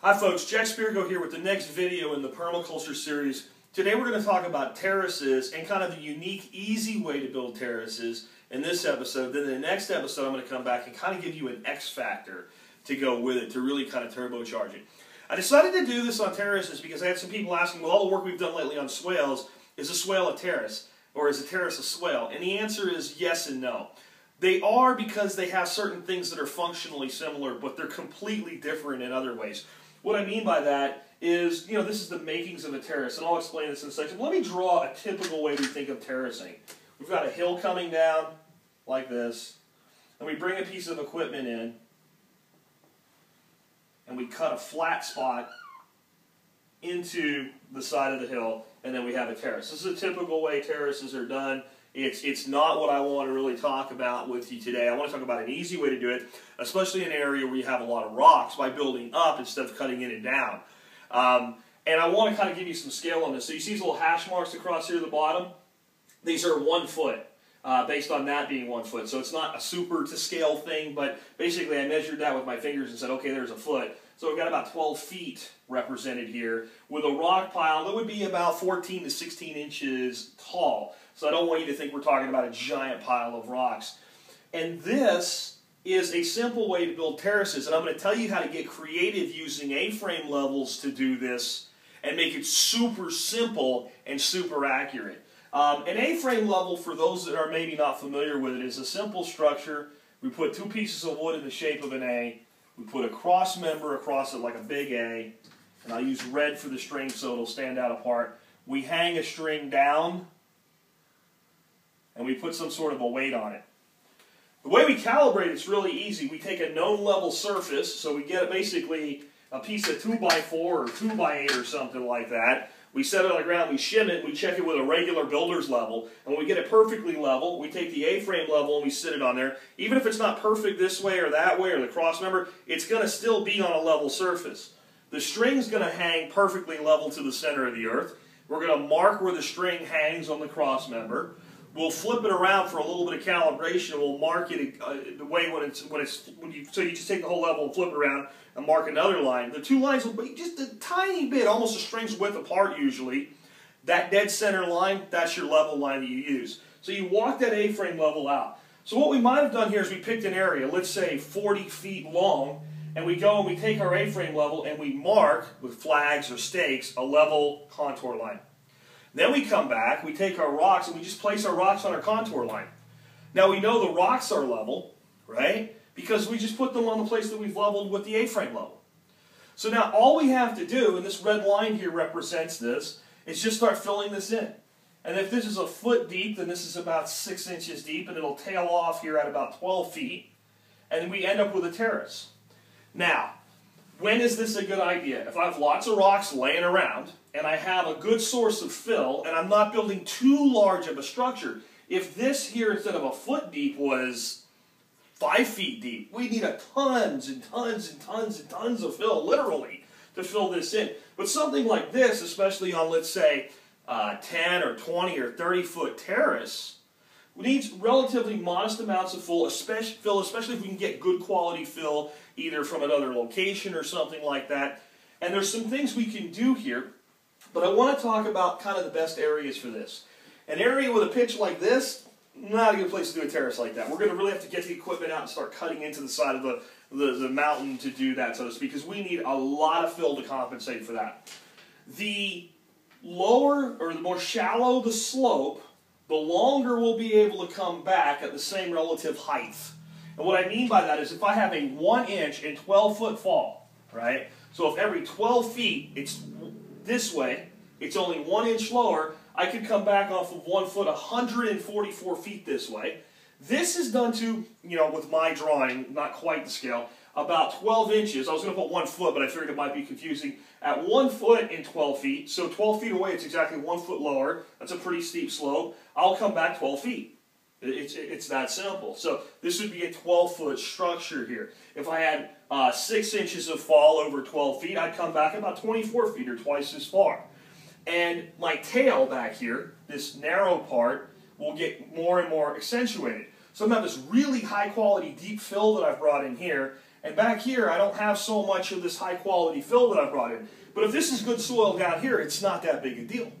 Hi folks, Jack Spirko here with the next video in the permaculture series. Today we're going to talk about terraces and kind of the unique, easy way to build terraces in this episode. Then in the next episode I'm going to come back and kind of give you an X factor to go with it, to really kind of turbocharge it. I decided to do this on terraces because I had some people asking, well all the work we've done lately on swales, is a swale a terrace? Or is a terrace a swale? And the answer is yes and no. They are because they have certain things that are functionally similar, but they're completely different in other ways. What I mean by that is, you know, this is the makings of a terrace, and I'll explain this in a second. Let me draw a typical way we think of terracing. We've got a hill coming down like this, and we bring a piece of equipment in, and we cut a flat spot into the side of the hill, and then we have a terrace. This is a typical way terraces are done. It's, it's not what I want to really talk about with you today. I want to talk about an easy way to do it, especially in an area where you have a lot of rocks, by building up instead of cutting in and down. Um, and I want to kind of give you some scale on this. So you see these little hash marks across here at the bottom? These are one foot. Uh, based on that being one foot. So it's not a super to scale thing, but basically I measured that with my fingers and said, okay, there's a foot. So we've got about 12 feet represented here with a rock pile that would be about 14 to 16 inches tall. So I don't want you to think we're talking about a giant pile of rocks. And this is a simple way to build terraces. And I'm going to tell you how to get creative using A-frame levels to do this and make it super simple and super accurate. Um, an A-frame level, for those that are maybe not familiar with it, is a simple structure. We put two pieces of wood in the shape of an A. We put a cross member across it like a big A. And I'll use red for the string so it'll stand out apart. We hang a string down and we put some sort of a weight on it. The way we calibrate it's really easy. We take a known level surface, so we get basically a piece of 2x4 or 2x8 or something like that. We set it on the ground, we shim it, we check it with a regular builder's level, and when we get it perfectly level, we take the A-frame level and we sit it on there. Even if it's not perfect this way or that way or the cross member, it's going to still be on a level surface. The string's going to hang perfectly level to the center of the earth. We're going to mark where the string hangs on the cross member. We'll flip it around for a little bit of calibration. We'll mark it uh, the way when it's when it's when you so you just take the whole level and flip it around and mark another line. The two lines will be just a tiny bit, almost a string's width apart usually. That dead center line, that's your level line that you use. So you walk that A-frame level out. So what we might have done here is we picked an area, let's say 40 feet long, and we go and we take our A-frame level and we mark with flags or stakes a level contour line. Then we come back, we take our rocks, and we just place our rocks on our contour line. Now we know the rocks are level, right? Because we just put them on the place that we've leveled with the A-frame level. So now all we have to do, and this red line here represents this, is just start filling this in. And if this is a foot deep, then this is about 6 inches deep, and it'll tail off here at about 12 feet. And we end up with a terrace. Now, when is this a good idea? If I have lots of rocks laying around, and I have a good source of fill, and I'm not building too large of a structure, if this here instead of a foot deep was five feet deep, we need a tons and tons and tons and tons of fill, literally, to fill this in. But something like this, especially on, let's say, uh, 10 or 20 or 30 foot terrace, needs relatively modest amounts of fill, especially, fill, especially if we can get good quality fill either from another location or something like that. And there's some things we can do here, but I want to talk about kind of the best areas for this. An area with a pitch like this, not a good place to do a terrace like that. We're going to really have to get the equipment out and start cutting into the side of the, the, the mountain to do that, so to speak, because we need a lot of fill to compensate for that. The lower or the more shallow the slope, the longer we'll be able to come back at the same relative height. And what I mean by that is if I have a 1 inch and 12 foot fall, right? So if every 12 feet it's this way, it's only 1 inch lower, I could come back off of 1 foot 144 feet this way. This is done to, you know, with my drawing, not quite the scale, about 12 inches. I was going to put 1 foot, but I figured it might be confusing. At 1 foot in 12 feet, so 12 feet away, it's exactly 1 foot lower. That's a pretty steep slope. I'll come back 12 feet. It's, it's that simple. So this would be a 12 foot structure here. If I had uh, 6 inches of fall over 12 feet, I'd come back about 24 feet or twice as far. And my tail back here, this narrow part, will get more and more accentuated. So I'm going to have this really high quality deep fill that I've brought in here, and back here I don't have so much of this high quality fill that I've brought in. But if this is good soil down here, it's not that big a deal.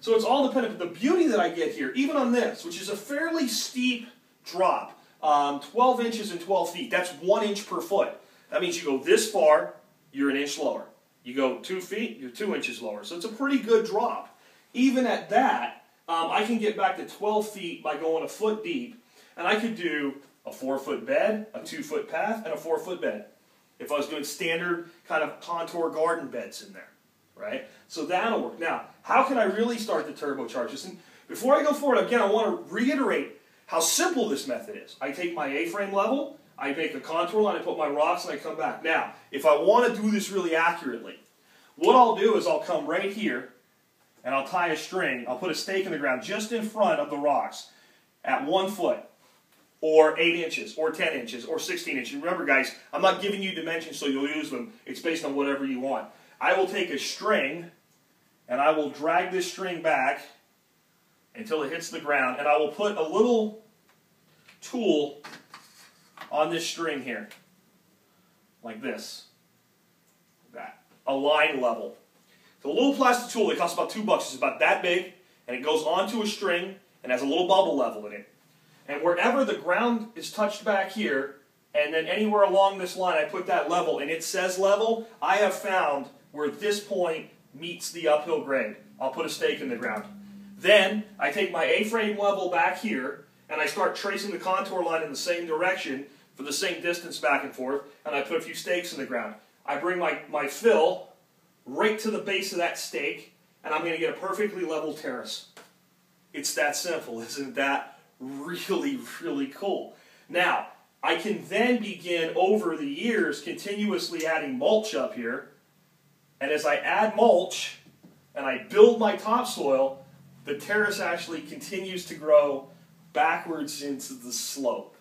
So it's all dependent. The beauty that I get here, even on this, which is a fairly steep drop, um, 12 inches and 12 feet, that's one inch per foot. That means you go this far, you're an inch lower. You go two feet, you're two inches lower. So it's a pretty good drop. Even at that, um, I can get back to 12 feet by going a foot deep, and I could do a four foot bed, a two foot path, and a four foot bed. If I was doing standard kind of contour garden beds in there, right? So that'll work. Now, how can I really start to turbocharge this? And before I go forward, again, I want to reiterate how simple this method is. I take my A-frame level, I make a contour line, I put my rocks, and I come back. Now, if I want to do this really accurately, what I'll do is I'll come right here, and I'll tie a string. I'll put a stake in the ground just in front of the rocks at one foot, or 8 inches, or 10 inches, or 16 inches. Remember, guys, I'm not giving you dimensions so you'll use them. It's based on whatever you want. I will take a string, and I will drag this string back until it hits the ground, and I will put a little tool on this string here, like this, that, a line level. It's a little plastic tool that costs about two bucks. It's about that big, and it goes onto a string and has a little bubble level in it. And wherever the ground is touched back here, and then anywhere along this line, I put that level, and it says level, I have found where this point meets the uphill grade. I'll put a stake in the ground. Then I take my A-frame level back here, and I start tracing the contour line in the same direction for the same distance back and forth, and I put a few stakes in the ground. I bring my, my fill right to the base of that stake, and I'm going to get a perfectly level terrace. It's that simple. Isn't that really, really cool? Now, I can then begin over the years continuously adding mulch up here, and as I add mulch and I build my topsoil, the terrace actually continues to grow backwards into the slope.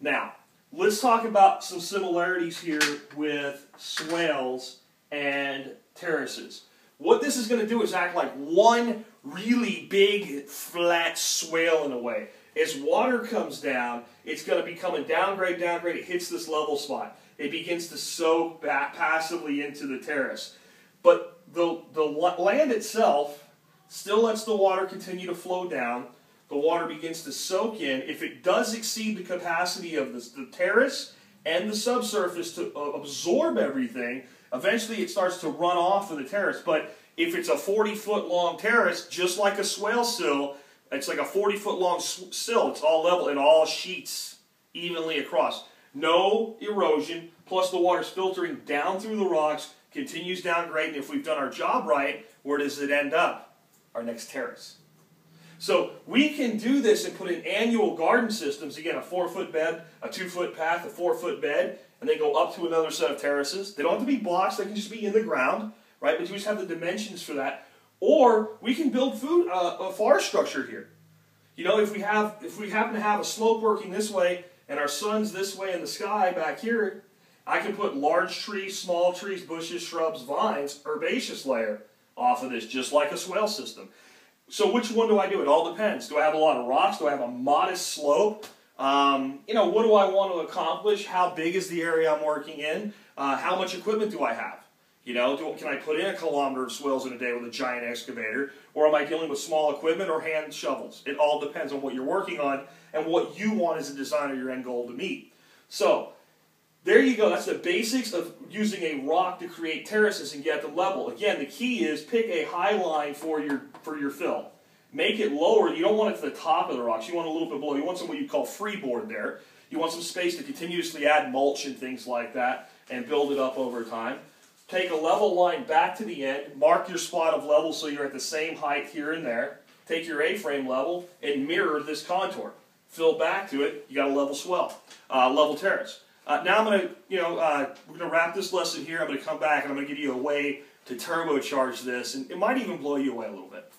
Now, let's talk about some similarities here with swales and terraces. What this is going to do is act like one really big flat swale in a way. As water comes down, it's going to be coming downgrade, downgrade, it hits this level spot. It begins to soak back passively into the terrace. But the, the land itself still lets the water continue to flow down the water begins to soak in. If it does exceed the capacity of the, the terrace and the subsurface to uh, absorb everything, eventually it starts to run off of the terrace. But if it's a 40 foot long terrace, just like a swale sill, it's like a 40 foot long sill. It's all level and all sheets evenly across. No erosion, plus the water's filtering down through the rocks, continues down great, and if we've done our job right, where does it end up? Our next terrace. So we can do this and put in annual garden systems. Again, a four foot bed, a two foot path, a four foot bed, and they go up to another set of terraces. They don't have to be blocks, they can just be in the ground, right? But you just have the dimensions for that. Or we can build food uh, a forest structure here. You know, if we have if we happen to have a slope working this way and our sun's this way in the sky back here, I can put large trees, small trees, bushes, shrubs, vines, herbaceous layer off of this, just like a swale system. So which one do I do? It all depends. Do I have a lot of rocks? Do I have a modest slope? Um, you know, what do I want to accomplish? How big is the area I'm working in? Uh, how much equipment do I have? You know, do, can I put in a kilometer of swales in a day with a giant excavator? Or am I dealing with small equipment or hand shovels? It all depends on what you're working on and what you want as a designer, your end goal to meet. So, there you go. That's the basics of using a rock to create terraces and get the level. Again, the key is pick a high line for your for your fill. Make it lower. You don't want it to the top of the rocks. You want a little bit below. You want some what you call freeboard there. You want some space to continuously add mulch and things like that and build it up over time. Take a level line back to the end. Mark your spot of level so you're at the same height here and there. Take your A-frame level and mirror this contour. Fill back to it. You got a level swell, uh, level terrace. Uh, now I'm going to, you know, uh, we're going to wrap this lesson here. I'm going to come back and I'm going to give you a way to turbocharge this, and it might even blow you away a little bit.